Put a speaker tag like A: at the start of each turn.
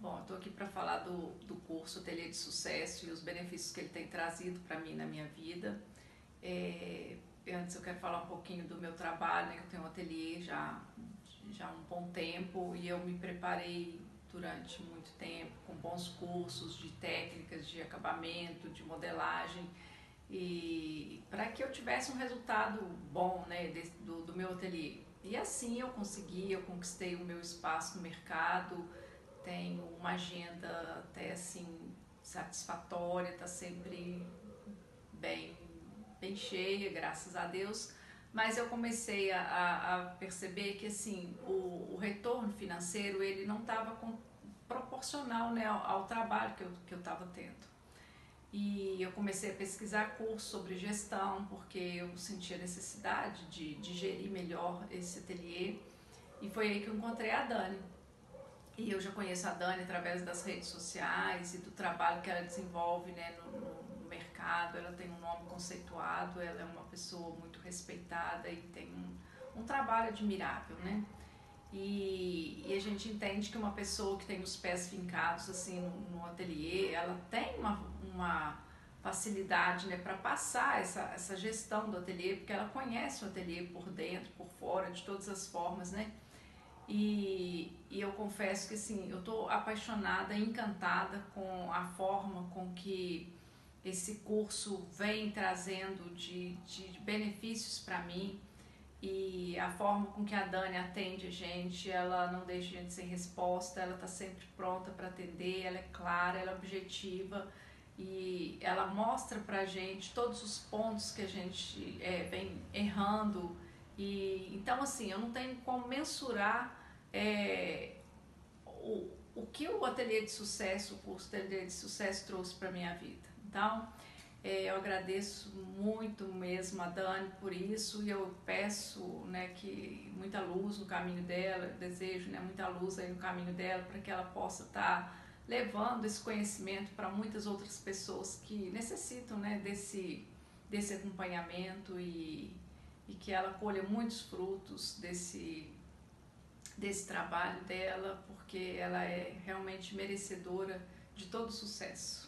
A: Bom, estou aqui para falar do, do curso Ateliê de Sucesso e os benefícios que ele tem trazido para mim na minha vida. É, antes eu quero falar um pouquinho do meu trabalho, né, eu tenho um ateliê já, já há um bom tempo e eu me preparei durante muito tempo com bons cursos de técnicas de acabamento, de modelagem e para que eu tivesse um resultado bom né, do, do meu ateliê. E assim eu consegui, eu conquistei o meu espaço no mercado, tenho uma agenda até assim satisfatória, está sempre bem, bem cheia, graças a Deus. Mas eu comecei a, a perceber que assim o, o, retorno financeiro ele não estava proporcional né, ao, ao, trabalho que eu estava que eu tendo. E eu comecei a pesquisar cursos sobre gestão, porque eu sentia necessidade de, de gerir melhor esse ateliê. E foi aí que eu encontrei a Dani. E eu já conheço a Dani através das redes sociais e do trabalho que ela desenvolve né, no, no mercado. Ela tem um nome conceituado, ela é uma pessoa muito respeitada e tem um, um trabalho admirável, né? E, e, a gente entende que uma pessoa que tem os pés fincados assim no, no ateliê, ela tem uma, uma facilidade né, para passar essa, essa gestão do ateliê, porque ela conhece o ateliê por dentro, por fora, de todas as formas, né? E, e eu confesso que assim, eu estou apaixonada, encantada com a forma com que esse curso vem trazendo de, de benefícios para mim. E a forma com que a Dani atende a gente, ela não deixa a gente sem resposta, ela está sempre pronta para atender, ela é clara, ela é objetiva e ela mostra para a gente todos os pontos que a gente é, vem errando e então assim eu não tenho como mensurar é, o, o que o ateliê de sucesso, o curso ateliê de sucesso trouxe para minha vida. Então é, eu agradeço muito mesmo a Dani por isso e eu peço né, que muita luz no caminho dela, desejo né, muita luz aí no caminho dela para que ela possa estar tá levando esse conhecimento para muitas outras pessoas que necessitam né, desse, desse acompanhamento e, e que ela colha muitos frutos desse, desse trabalho dela, porque ela é realmente merecedora de todo sucesso.